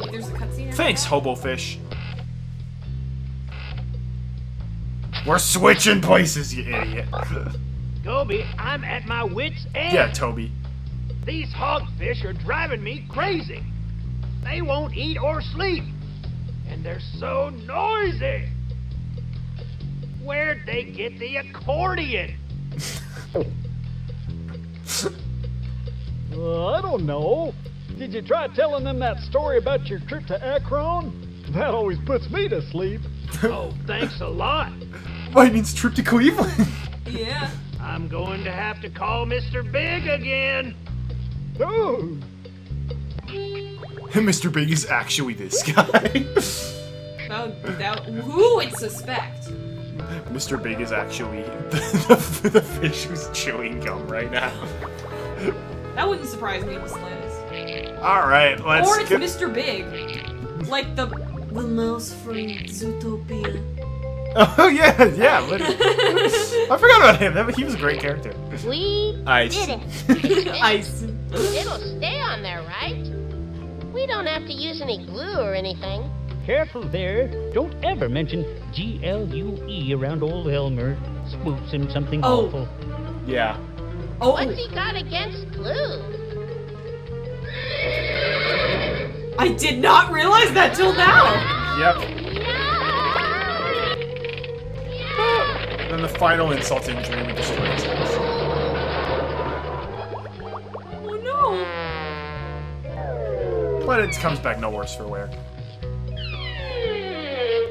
Maybe there's a cutscene. Thanks. Hobo Fish. We're switching places, you idiot. Gobi, I'm at my wits' end. yeah, Toby. These hogfish are driving me crazy. They won't eat or sleep. And they're so noisy. Where'd they get the accordion? Uh, I don't know. Did you try telling them that story about your trip to Akron? That always puts me to sleep. Oh, thanks a lot. Oh, Why needs trip to Cleveland? Yeah. I'm going to have to call Mr. Big again. Oh, Mr. Big is actually this guy. That, would- that, who would suspect? Mr. Big is actually the, the, the fish who's chewing gum right now. That wouldn't surprise me in the slightest. Alright, let's or it's get- Mr. Big. Like the the mouse from Zootopia. Oh yeah, yeah. literally. I forgot about him. That, he was a great character. We Ice. did it. Ice. It'll stay on there, right? We don't have to use any glue or anything. Careful there. Don't ever mention G L U E around old Elmer. Spooks him something Oh. awful. Yeah. Oh, What's he got against glue? I did not realize that till now. Yep. And then the final insult injury we destroy his house. Oh no. But it comes back no worse for wear.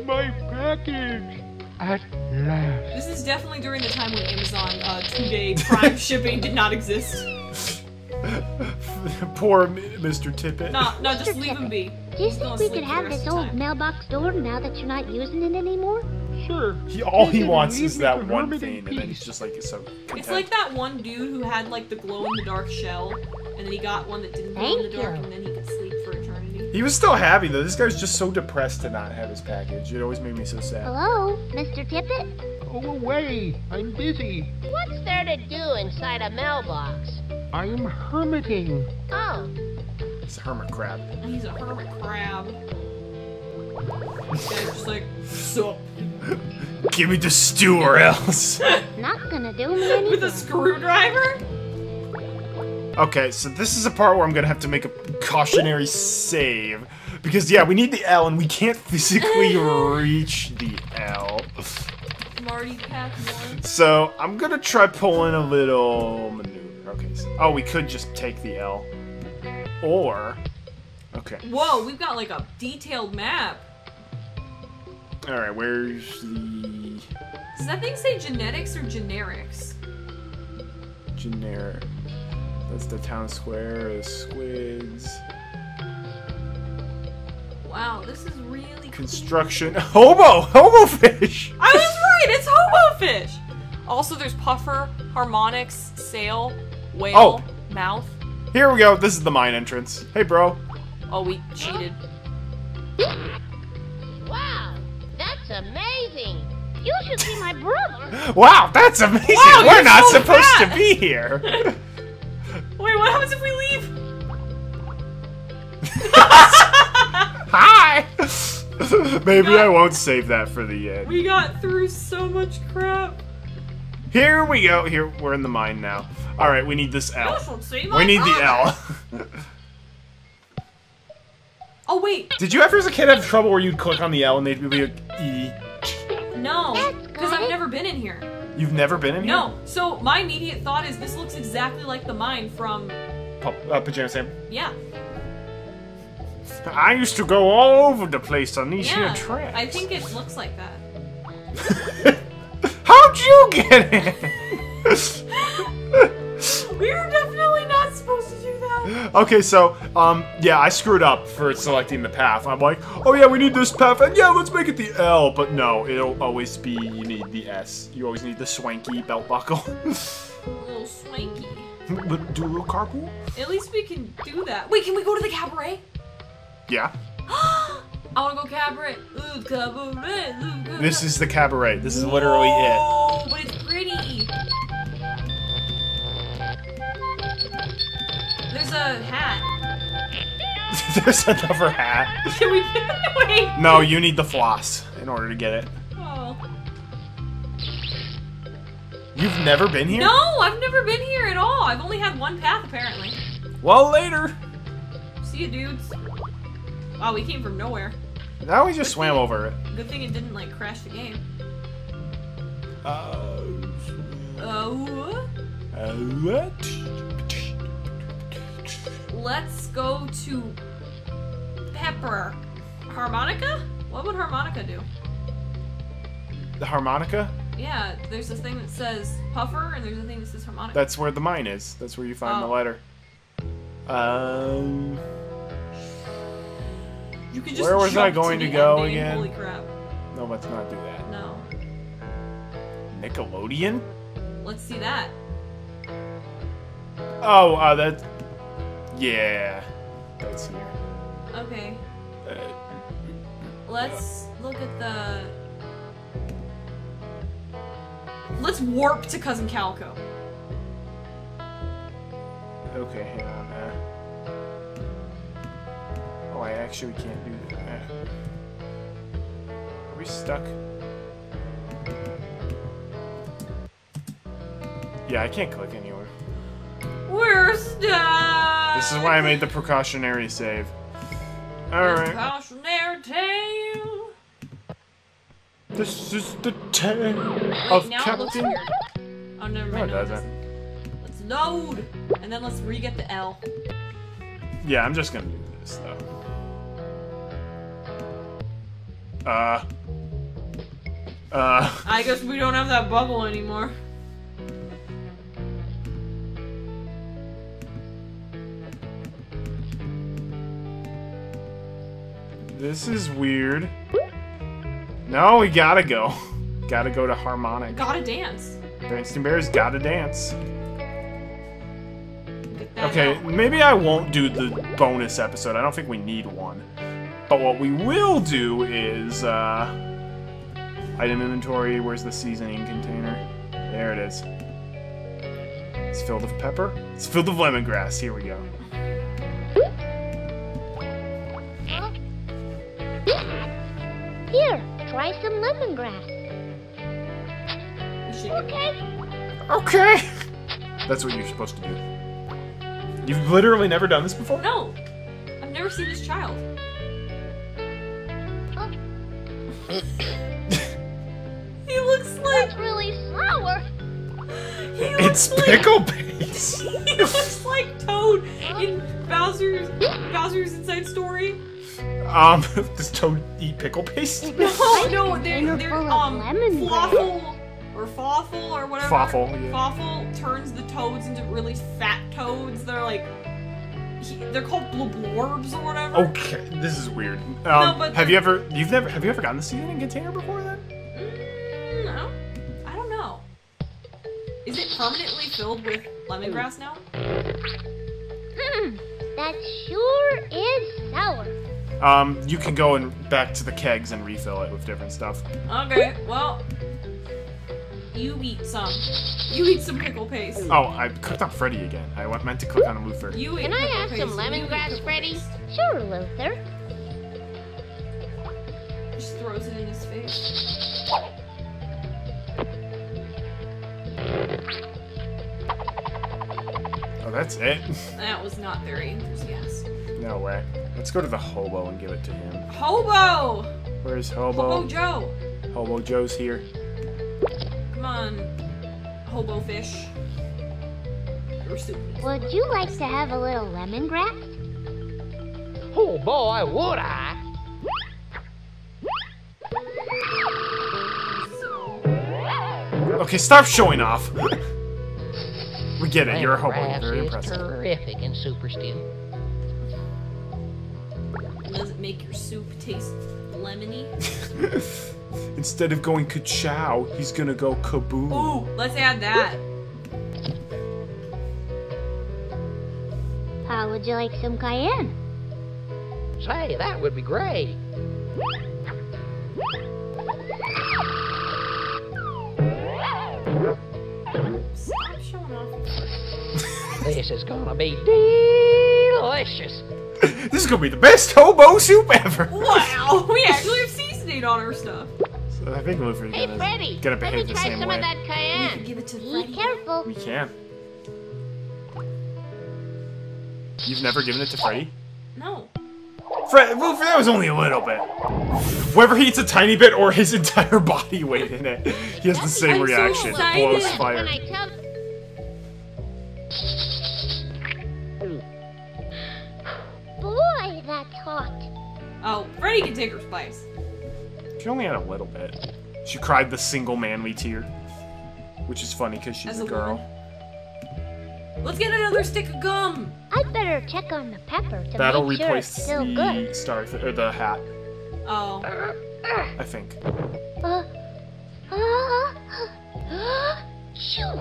my package. At last. This is definitely during the time when Amazon uh, two-day Prime shipping did not exist. Poor Mr. Tippett. No, no, just leave him be. Do you He's think we sleep could have this old time. mailbox door now that you're not using it anymore? Sure. He, all he You wants is that one thing, and then he's just like so content. It's like that one dude who had like the glow-in-the-dark shell, and then he got one that didn't glow in the dark, you. and then he could sleep for eternity. He was still happy though. This guy's just so depressed to not have his package. It always made me so sad. Hello, Mr. Tippett? Go away. I'm busy. What's there to do inside a mailbox? I'm hermiting. Oh, It's a hermit crab. He's a hermit crab. This guy's just like, sup? Give me the stew or else. Not gonna do me any With a screwdriver? okay, so this is a part where I'm gonna have to make a cautionary save. Because yeah, we need the L and we can't physically reach the L. Marty Pack 1. So I'm gonna try pulling a little maneuver. Okay, so, oh, we could just take the L. Or, okay. Whoa, we've got like a detailed map. Alright, where's the Does that thing say genetics or generics? generic? That's the town square, the squids. Wow, this is really cool. Construction. Hobo! Hobo fish! I was right, it's hobo fish! Also, there's puffer, harmonics, sail, whale, Oh. mouth. Here we go. This is the mine entrance. Hey, bro. Oh, we cheated. wow. That's amazing. You should see my brother. Wow, that's amazing. Wow, We're not so supposed fat. to be here. Wait, what happens if we leave? Hi. Maybe I won't save that for the end. We got through so much crap. Here we go. Here we're in the mine now. All right, we need this L. You should see my We need the. L. Oh, wait. Did you ever as a kid have trouble where you'd click on the L and they'd be like E? No, because I've never been in here. You've never been in here? No, so my immediate thought is this looks exactly like the mine from, Pa- uh, Pajama Sam. yeah. I used to go all over the place on these Yeah, here tracks. I think it looks like that. How'd you get in? We were definitely not supposed to do that. Okay, so, um, yeah, I screwed up for selecting the path. I'm like, oh yeah, we need this path, and yeah, let's make it the L. But no, it'll always be, you need the S. You always need the swanky belt buckle. A little swanky. But do a little carpool? At least we can do that. Wait, can we go to the cabaret? Yeah. I wanna go cabaret. Ooh, cabaret. Ooh, cabaret. This is the cabaret. This is literally it. Oh, but it's pretty. There's a hat. There's another hat. Can we wait? No, you need the floss in order to get it. Oh. You've never been here? No, I've never been here at all. I've only had one path apparently. Well, later. See you, dudes. Wow, we came from nowhere. Now we just swam over it. Good thing it didn't like crash the game. Uh, Oh. uh, what? Let's go to Pepper. Harmonica? What would harmonica do? The harmonica? Yeah, there's a thing that says puffer and there's a thing that says harmonica. That's where the mine is. That's where you find the Oh. letter. Um, you could just where was I going to to go ending. again? Holy crap. no, let's not do that. No. Nickelodeon? Let's see that. Oh, uh, that. Yeah, that's here. Okay. Uh, Let's look at the. Let's warp to Cousin Calico. okay, hang on. Oh, I actually can't do that. Uh, are we stuck? Yeah, I can't click anywhere. We're stuck. This is why I made the precautionary save. Alright. Cautionary tale. This is the tale Wait, of now it looks Captain. Oh, never No, mind. no, it doesn't. Let's load, and then let's re-get the L. Yeah, I'm just gonna do this though. Uh. Uh. I guess we don't have that bubble anymore. This is weird. No, we gotta go. Gotta go to harmonic. Gotta dance. Dancing Bears gotta dance. Okay, L. maybe I won't do the bonus episode. I don't think we need one. But what we will do is, uh, item inventory. Where's the seasoning container? There it is. It's filled with pepper. It's filled with lemongrass. Here we go. Here, try some lemongrass. We should get- Okay. Okay. That's what you're supposed to do. You've literally never done this before? No, I've never seen this child. he looks like That's really sour. he looks It's like, pickle paste. He looks like Toad in Bowser's Bowser's Inside Story. Um, does Toad eat pickle paste? No, no, they're, Container they're um lemongrass. Fawful or Fawful or whatever. Fawful, yeah. Fawful turns the toads into really fat toads. They're like he, they're called blobs or whatever. Okay, this is weird. Um, but have you ever, you've never, have you ever gotten the seasoning container before then? Mm, no, I don't know. Is it permanently filled with lemongrass now? Mm, that sure is sour. Um, you can go and back to the kegs and refill it with different stuff. Okay, well, you eat some. You eat some pickle paste. Oh, I clicked on Freddi again. I wa- meant to click on Luther. You eat Can I have some paste. You lemongrass, Freddi? paste. Sure, Luther. Just throws it in his face. Oh, that's it? That was not very enthusiastic. no way. Let's go to the hobo and give it to him. Hobo! Where's Hobo hobo? Joe! Hobo Joe's here. Come on, hobo fish. Or soup. Would you like to have a little lemongrass? Oh boy, would I? Okay, stop showing off. we get it. You're a hobo. You're very impressive. terrific in Super Stew. Does it make your soup taste lemony? Instead of going ka-chow, he's gonna go kaboom. Ooh, let's add that. How would you like some cayenne? Say, that would be great. Stop showing off. This is gonna be delicious. this is gonna be the best hobo soup ever. Wow, we actually have seasoning on our stuff. So I think Luther's Hey, gonna, Freddi, gonna let me behave the try same some way. of that cayenne. Give it to Be Freddi. careful. We can. You've never given it to Freddi? No. Fred, well, that was only a little bit. Whether he eats a tiny bit or his entire body weight in it, he has the same I'm reaction. excited. Blows When fire. I tell Boy, that's hot. Oh, Freddi can take her spice. She only had a little bit. She cried the single manly tear. Which is funny because she's As a a girl. Let's get another stick of gum. I'd better check on the pepper to That'll make sure it's replace still the good. star or the hat, Oh. I think. Uh, uh, shoo.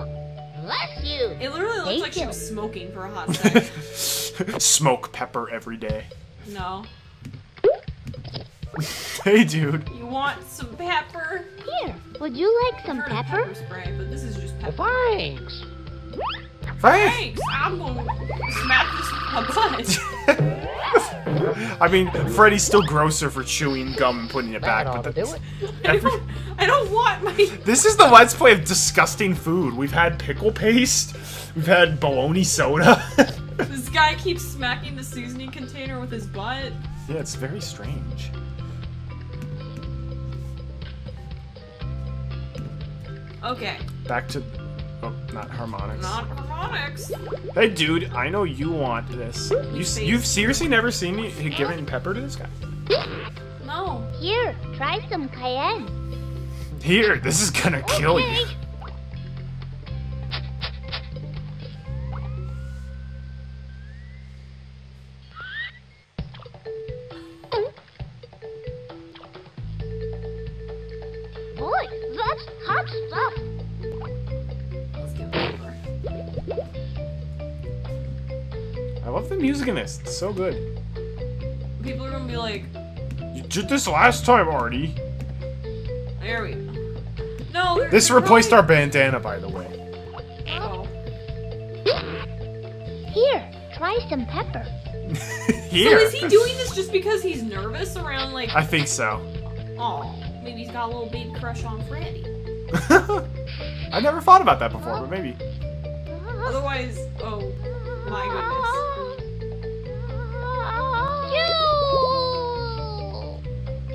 bless you. It literally looks Thank like she was smoking for a hot second. Smoke pepper every day. no. Hey, dude. You want some pepper? Here, would you like some I've heard of pepper? pepper spray, but this is just pepper. Thanks. Thanks. Thanks. I'm gonna smack this with my butt. I mean, Freddi's still grosser for chewing gum and putting it back, That ought but to do that's, it. I don't, I don't want my. this is the Let's Play of disgusting food. We've had pickle paste, we've had bologna soda. This guy keeps smacking the seasoning container with his butt. yeah, it's very strange. Okay, Back to, oh, not harmonics. not harmonics. Hey, dude, I know you want this. You, you've seriously never seen me giving pepper to this guy? No. Here, try some cayenne. Here, this is gonna kill you. Love the music in this. It's so good. People are gonna be like, You did this last time, Artie. there we go. No, they're- This they're replaced our probably- bandana, by the way. Oh. Here, try some pepper. Here. So is he doing this just because he's nervous around like? I think so. Oh, maybe he's got a little baby crush on Freddi. I never thought about that before, but maybe. Otherwise, oh my goodness.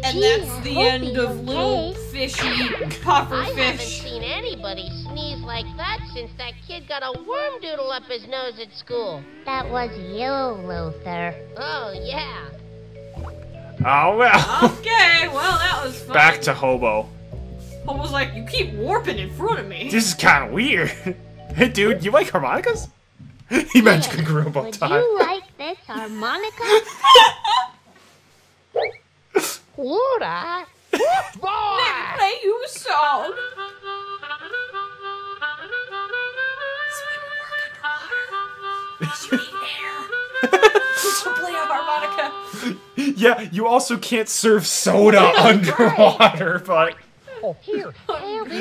And Gee, that's the end he's of little fishy puffer I haven't seen anybody sneeze like that since that kid got a worm doodle up his nose at school. That was you, Luther. Oh, yeah. Oh well. Okay, well that was fun. Back to hobo. I was like, you keep warping in front of me. This is kind of weird. hey, dude, you like harmonicas? he magically grew a bow Would tie. you like this harmonica? Would eh? I? Boy! Play you a song. So play a harmonica. yeah, you also can't serve soda underwater, but Oh, here,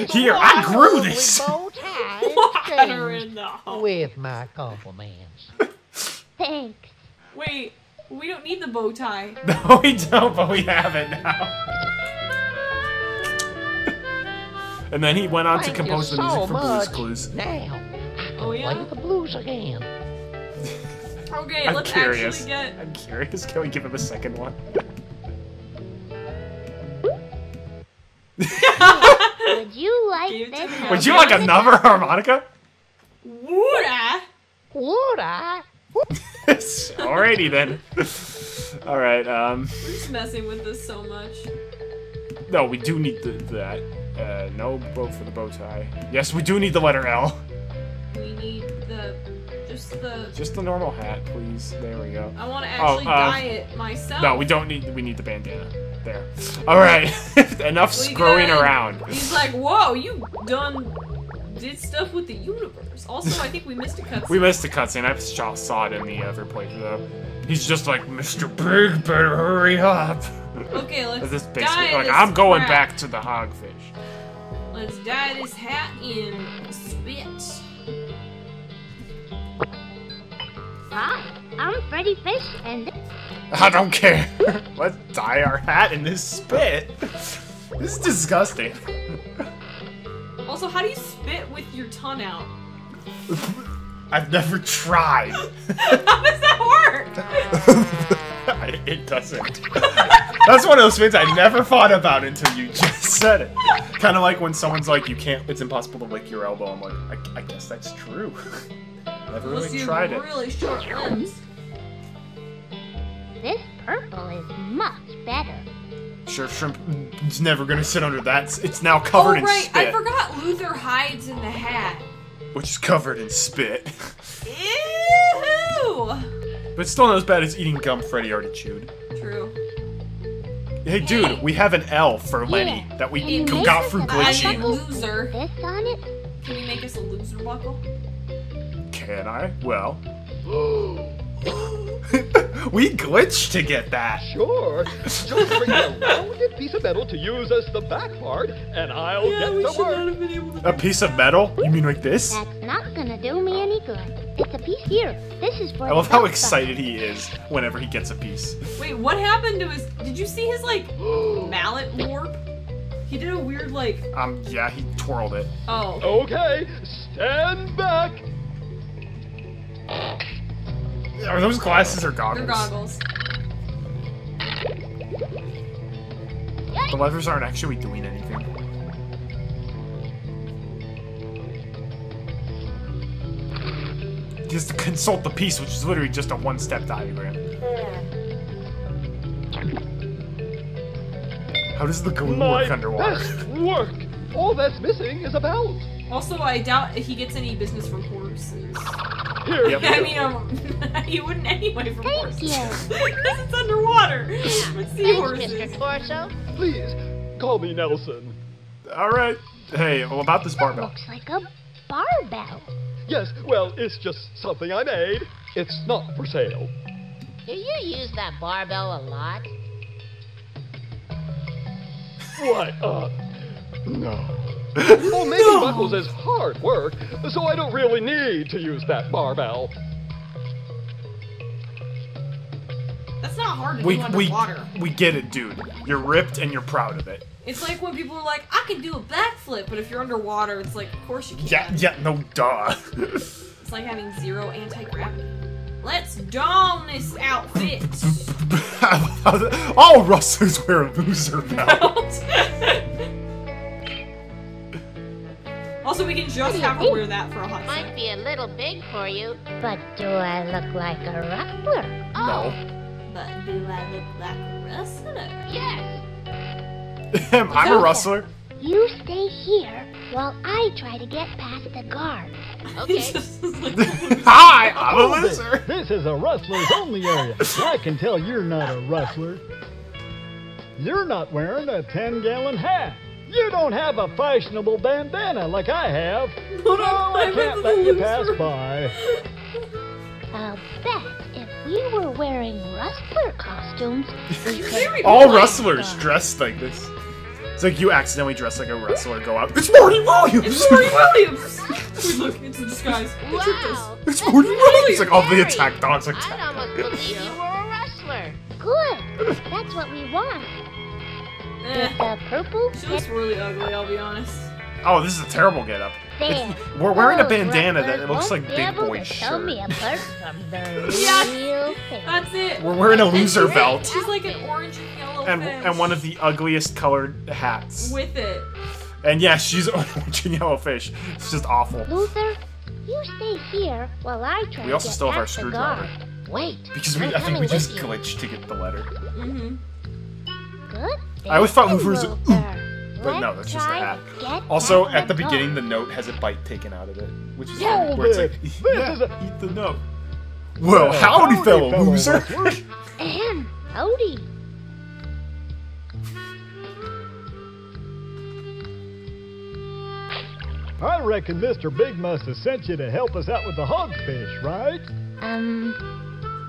Here, I grew this. bow Water in the hole. With my compliments. Thanks. Wait, we don't need the bow tie. no, we don't, but we have it now. And then he went on to Thank compose you the music for much. Blue's Clues. Now, I can Oh, yeah? play the blues again. Okay, I'm let's curious. actually get. I'm curious. Can we give him a second one? Would you like Give this? Would you like another harmonica? Would I? Would I? Alrighty then. Alright, um. We're just messing with this so much. No, we do need the, that. Uh, no bow for the bow tie. Yes, we do need the letter L. We need the. Just the. Just the normal hat, please. There we go. I want to Oh, actually uh, dye it myself. No, we don't need. We need the bandana. There. All right. Enough We screwing around. He's like, whoa, you done did stuff with the universe. Also, I think we missed a cutscene. We missed the cutscene. I saw saw it in the other playthrough though. He's just like, Mr. Big, better hurry up. Okay, let's This dye basically like this I'm going crap. back to the hogfish. Let's dye this hat in spit. Hi, I'm Freddi Fish, and I don't care. Let's dye our hat in this spit. This is disgusting. Also, how do you spit with your tongue out? I've never tried. How does that work? It doesn't. That's one of those things I never thought about until you just said it. Kind of like when someone's like, "You can't. It's impossible to lick your elbow." I'm like, I, I guess that's true. I've Never Unless really you tried have it. really short limbs. this purple is much better. Sure, shrimp is never gonna sit under that. It's now covered oh in right, spit, I forgot Luther hides in the hat. which is covered in spit. Ew. but still not as bad as eating gum Freddi already chewed. True. Hey, dude, we have an L for Lenny Yeah. that we Can you g- make got us through a I'm a loser. This on it? Can you make us a loser buckle? Can I? Well. we glitched to get that. Sure. Just bring a rounded piece of metal to use as the back part, and I'll get to work. have been able to. A piece of metal? You mean like this? That's not gonna do me any good. It's a piece here. This is for I the love how belt excited he is whenever he gets a piece. Wait, what happened to his? Did you see his like mallet warp? He did a weird like. Um, yeah, he twirled it. Oh. Okay, stand back. Are those glasses or goggles? They're goggles? goggles. The levers aren't actually doing anything. Just to consult the piece, which is literally just a one-step diagram. How does the glue My work underwater? best work. All that's missing is a belt. Also, I doubt he gets any business from horses. Here, Yep. I mean, um, he wouldn't anyway from Thank horses. you. Because it's underwater. With Thanks, seahorses. Mr. Torso. please, call me Nelson. All right. Hey, well, about this That barbell. looks like a barbell. Yes, well, it's just something I made. It's not for sale. Do you use that barbell a lot? Why, uh, no. Well, making buckles is hard work, so I don't really need to use that barbell. That's not hard to We do underwater. we we get it, dude. You're ripped and you're proud of it. It's like when people are like, I can do a backflip, but if you're underwater, it's like, of course you can. Yeah, yeah, no, duh. It's like having zero anti-gravity. Let's don this outfit. All rustlers wear a loser belt. Also, we can just have her wear that for a hot Might be a little big for you. But do I look like a rustler? Oh, But do I look like a wrestler? yes. I'm a wrestler. You stay here while I try to get past the guard. Okay. It's just like a loser. Hi, I'm a Hold loser. This is a wrestler's only area. I can tell you're not a wrestler. You're not wearing a 10 gallon hat. You don't have a fashionable bandana like I have. No, no, So I I can't the let you pass by. I'll bet if we were wearing rustler costumes, we could Very All polite. rustlers dressed like this. It's like you accidentally dress like a wrestler, go out. It's Marty Williams. It's Marty Williams! Wait, look, it's a disguise. They tricked us. Wow. It's Marty Williams. It's Like all the attack dogs attack. I'd attack. almost believe you were a wrestler. good. That's what we want. Eh, With the purple she looks really ugly, I'll be honest. Oh, this is a terrible getup. there. We're wearing a Those bandana that rustlers looks like Big able Boy's tell me shirt. apart from the Yes. real. That's it. We're wearing a loser belt She's like an orange and yellow and fish. and one of the ugliest colored hats. With it. And yeah, she's an orange and yellow fish. It's just awful. Luther, you stay here while I try We to also get still have our the screwdriver. guard. Wait. Because we, I'm think we just you. glitched to get the letter. Mm-hmm. Good. I always thought thinking, Luther's- Luther. But no, that's just a try hat. Also, at the beginning, the note has a bite taken out of it, which is Hold where it's like, yeah, eat the note. Well, howdy, howdy, fellow fellow loser. Ahem. Howdy. I reckon Mr. Big must have sent you to help us out with the hogfish, right? Um,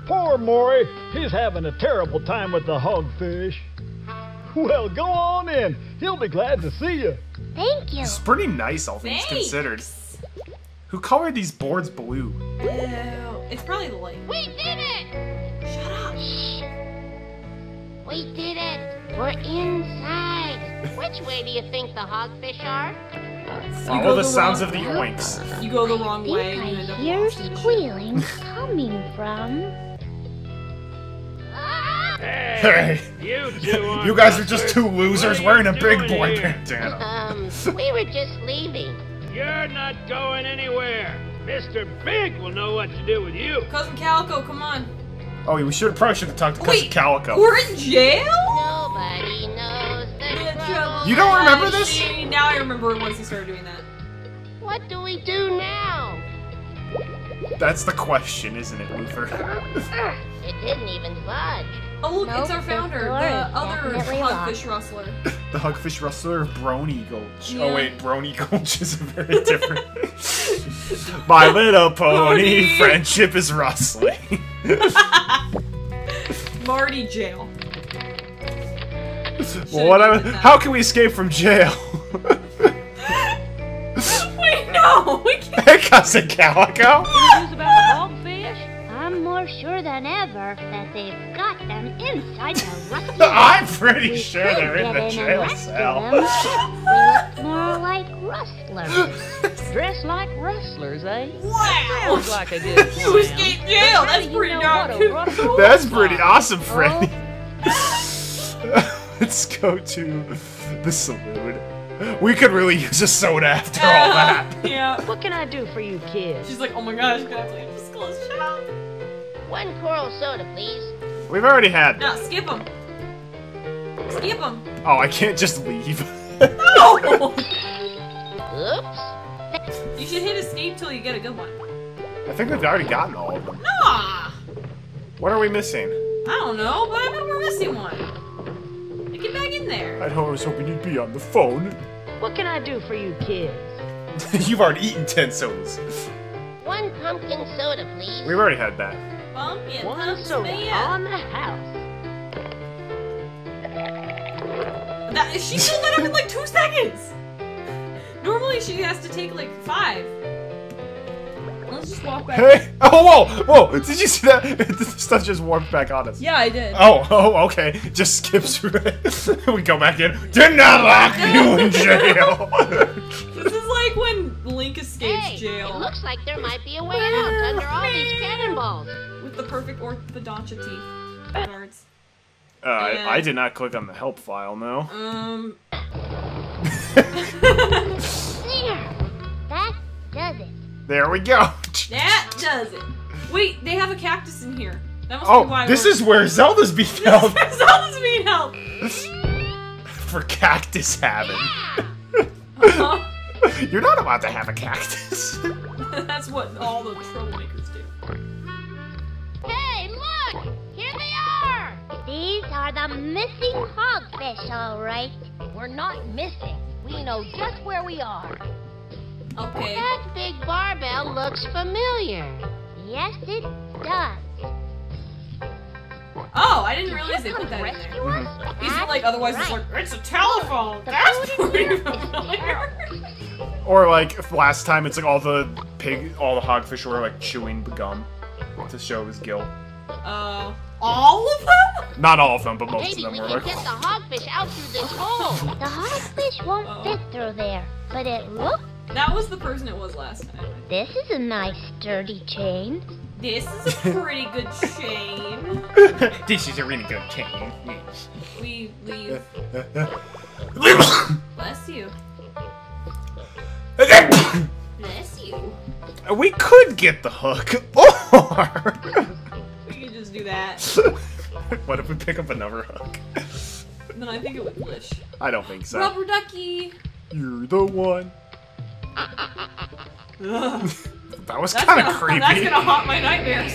Poor Maury, he's having a terrible time with the hogfish. Well, go on in. He'll be glad to see you. thank you. It's pretty nice, all things Thanks. considered. Who colored these boards blue? Ew. It's probably the light. We did it! Shut up. We did it! We're inside! Which way do you think the hogfish are? Follow go the the sounds of the oinks. You go the I wrong think way. and you I hear the squealing coming from. Hey, you two aren't You guys are just two losers wearing a big boy here? bandana. Um, we were just leaving. You're not going anywhere. Mr. Big will know what to do with you. Cousin Calico, come on. Oh, we should probably should have talked to Cousin Wait, Calico. We're in jail? Nobody knows the trouble. You don't remember this? see, Now I remember once he started doing that. What do we do now? That's the question, isn't it, Luther? It didn't even budge. Oh look, Nope, it's our founder, the other definitely hogfish rustler. the Hogfish Rustler of Briny Gulch. Oh, yeah. Oh wait, Brony Gulch is a very different. My little pony, Pony. friendship is rustling. Marty jail. well, what I, how can we escape from jail? Wait, no, we can't. hey, Cousin Calico. More sure than ever that they've got them inside the rusty I'm pretty We sure they're in the and jail cell. them. They look more like rustlers. Dress like rustlers, eh? Wow. Sounds like a good You plan. escaped jail. That's pretty know darn what a good. rustler That's pretty like? awesome, Freddi. Oh. Let's go to the saloon. We could really use a soda after all that. yeah. What can I do for you kids? She's like, oh my gosh, can I play this school? Shut up. One coral soda, please. We've already had. No, skip them. Skip him. Oh, I can't just leave. No. Oops. you should hit escape till you get a good one. I think we've already gotten all of them. Nah. What are we missing? I don't know, but I bet we're missing one. Get back in there. I was hoping you'd be on the phone. What can I do for you kids? You've already eaten 10 sodas. One pumpkin soda, please. We've already had that. Pumpkin One pumpkin soda man. on the house. That she filled that up in like two seconds. Normally she has to take like five. Let's just walk back. Hey! Oh, whoa! Whoa! Did you see that? the stuff just warped back on us. Yeah, I did. Oh, oh, okay. Just skips through it. we go back in. Did not lock you in jail. This is like when Link escapes Hey, jail it looks like there might be a way out under all these cannonballs. With the perfect orthodonticity cards. Uh, I, I did not click on the help file, no. Um. There. That does it. There we go. That does it. Wait, they have a cactus in here. That must be why Oh, this is where Zelda's being held Zelda's being held. for cactus having. Uh-huh. You're not about to have a cactus. That's what all the troublemakers do. Hey, look! Here they are! These are the missing hogfish, all right. We're not missing. We know just where we are. Okay. That big barbell looks familiar. Yes, it does. Oh, I didn't realize they put that in rescue there. us? Is it That's like otherwise it's like it's a telephone? The That's food in pretty familiar. or like last time, it's like all the pig, all the hogfish were like chewing gum to show his guilt. Uh, all of them? Not all of them, but most Maybe of we them were can like. get the hogfish out through this hole. The hogfish won't Oh. fit through there, but it looks. That was the person it was last time. This is a nice sturdy chain. This is a pretty good chain. this is a really good chain. We leave. Bless you. Bless you. we could get the hook, or We can just do that. what if we pick up another hook? Then I think it would glitch. I don't think so. Rubber ducky. You're the one. Ugh. That was kind of gonna, creepy. That's gonna haunt my nightmares.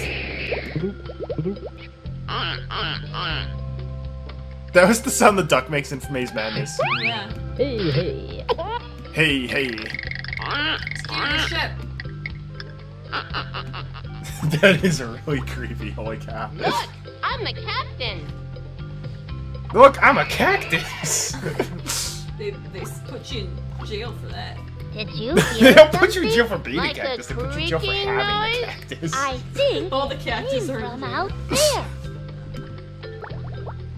That was the sound the duck makes in Maze Madness. Yeah. Hey, hey. Hey, hey. Steer the ship. that is a really creepy. Holy cow. Look, I'm a captain. Look, I'm a cactus. They they put you in jail for that. Did you They hear don't put you in jail for being Like a a cactus. They put you in jail for creaking having a cactus. I think All the it cactus are from out there.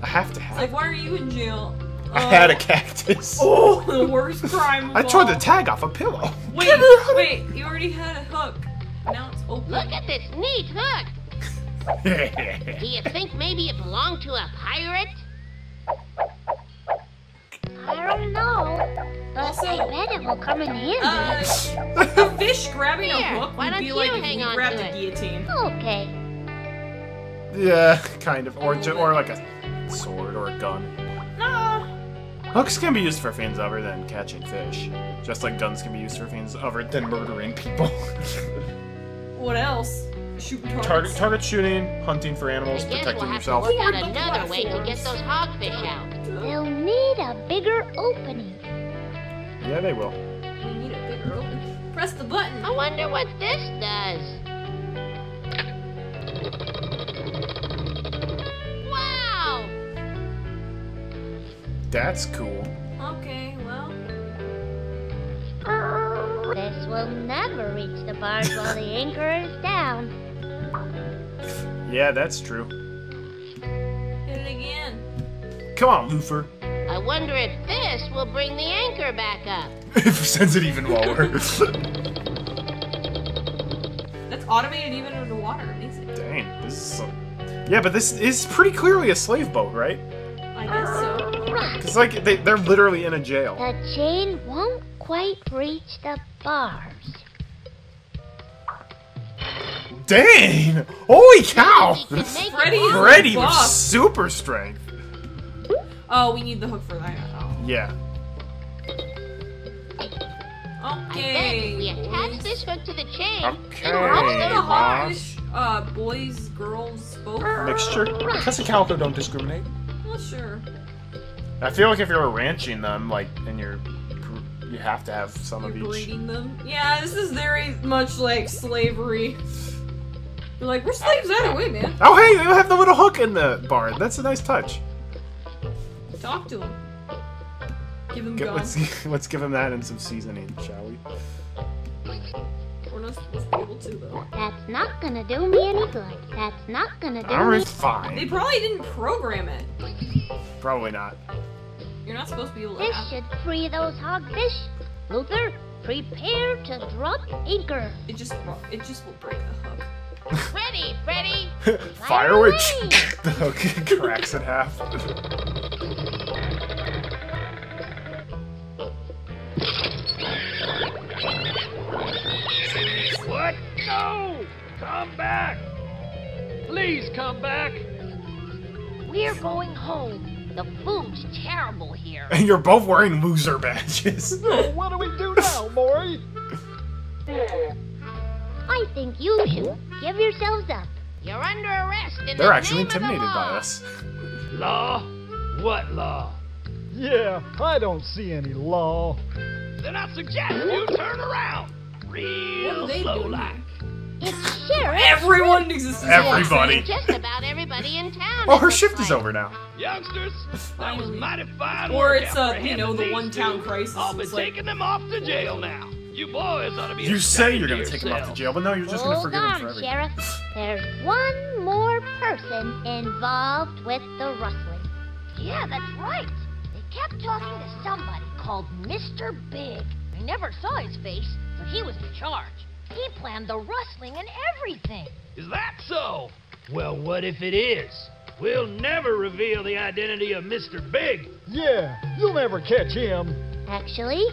I have to It's have. like, why are you in jail? I Oh. had a uh, cactus. Oh, the worst crime. I tore the all. tag off a pillow. Wait, wait, you already had a hook. Now it's open. Look at this neat hook. Do you think maybe it belonged to a pirate? I don't know. But Also- I bet it will come in handy. Uh, a fish grabbing a Here, hook why would don't be you like if hang we on grabbed a guillotine. okay. yeah, kind of. Or or like a sword or a gun. Nah. Hooks can be used for things other than catching fish. Just like guns can be used for things other than murdering people. What else? Shooting targets. target target shooting, hunting for I animals, guess we'll protecting have to yourself. work out Forward the another way to get those hogfish out. They'll need a bigger opening. Yeah, they will. We need a bigger open. Press the button. I wonder what this does. Wow! That's cool. Okay, will never reach the bars while the anchor is down. Yeah, that's true. Hit it again. Come on, Luther. I wonder if this will bring the anchor back up. It sends it even lower. That's automated even underwater. Amazing. Dang, this is so... Yeah, but this is pretty clearly a slave boat, right? I guess so. It's like they, they're literally in a jail. The chain won't quite reach the bars. Dang! Holy cow! We can Freddi it is- work. Freddi with super strength. Oh, we need the hook for that. Oh. Yeah. I bet Okay. we attach boys. this hook to the chain, Okay, it'll How hold is the it a hook. hogfish? Uh, boys, girls, both? Mixture. Because the calico don't discriminate. Well, sure. I feel like if you're ranching them, like, and you're, you have to have some You're of each. breeding them. Yeah, this is very much like slavery. You're like, we're slaves either way, man. Oh, hey, they have the little hook in the barn. That's a nice touch. Talk to them. Give them Get, let's let's give him that and some seasoning, shall we? We're not supposed to be able to, though. That's not gonna do me any good. That's not gonna do Alright, me. They fine. They probably didn't program it. Probably not. You're not supposed to be able to This should free those hogfish. Luther, prepare to drop anchor. it. Just it just will break the hook. Freddi, Freddi! Fire witch. the hook cracks in half. What? No! Come back! Please come back! We're going home. The food's terrible here. And you're both wearing loser badges. So what do we do now, boy? I think you should give yourselves up. You're under arrest in They're the actually name of the intimidated by us. Law? What law? Yeah, I don't see any law. Then I suggest you turn around. Real slow doing? like. It's Sheriff. Everyone exists. as Everybody. Just about everybody in town. Oh, her shift is over now. Youngsters, that was mighty fine Or work it's, uh, you know, the one-town two. crisis. I'll be It's like- taking them off to jail now. You boys ought to be You say you're gonna of take him off to yourselves. jail, but no, you're just gonna Hold forgive him on, for everything. Sheriff. There's one more person involved with the rustling. Yeah, that's right. They kept talking to somebody called Mr. Big. I never saw his face, but he was in charge. He planned the rustling and everything. Is that so? Well, what if it is? We'll never reveal the identity of Mr. Big. Yeah, you'll never catch him. Actually,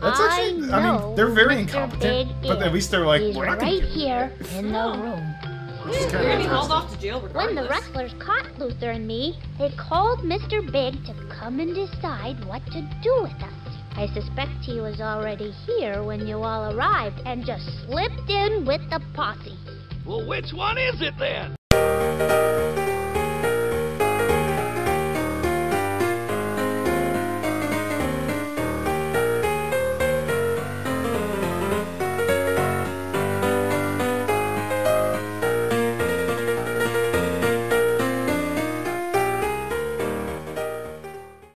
That's I actually, know I mean, they're very Mr. incompetent, Big but at is. least they're like, He's we're not gonna right here in the room. Which is You're gonna be hauled off to jail When the regardless. rustlers caught Luther and me, they called Mr. Big to come and decide what to do with us. I suspect he was already here when you all arrived and just slipped in with the posse. Well, which one is it then?